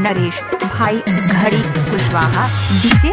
नरेश भाई घड़ी Kushwaha DJ.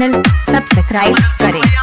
Channel subscribe करें।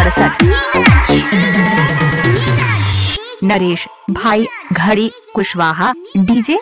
सड़सठ। नरेश भाई घड़ी कुशवाहा डीजे